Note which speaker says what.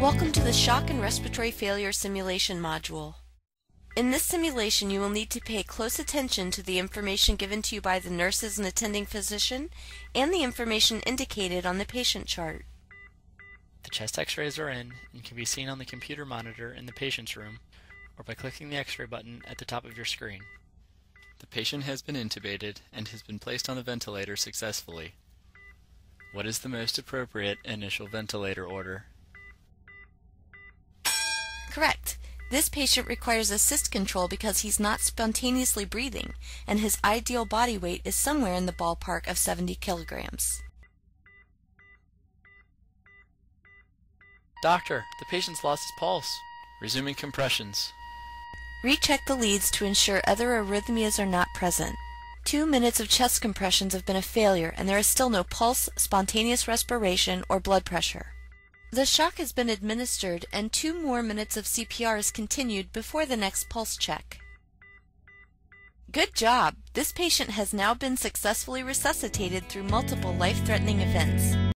Speaker 1: Welcome to the Shock and Respiratory Failure Simulation module. In this simulation, you will need to pay close attention to the information given to you by the nurses and attending physician and the information indicated on the patient chart.
Speaker 2: The chest x-rays are in and can be seen on the computer monitor in the patient's room or by clicking the x-ray button at the top of your screen.
Speaker 3: The patient has been intubated and has been placed on the ventilator successfully. What is the most appropriate initial ventilator order?
Speaker 1: Correct. This patient requires assist control because he's not spontaneously breathing, and his ideal body weight is somewhere in the ballpark of 70 kilograms.
Speaker 2: Doctor, the patient's lost his pulse.
Speaker 3: Resuming compressions.
Speaker 1: Recheck the leads to ensure other arrhythmias are not present. Two minutes of chest compressions have been a failure, and there is still no pulse, spontaneous respiration, or blood pressure. The shock has been administered and two more minutes of CPR is continued before the next pulse check. Good job! This patient has now been successfully resuscitated through multiple life-threatening events.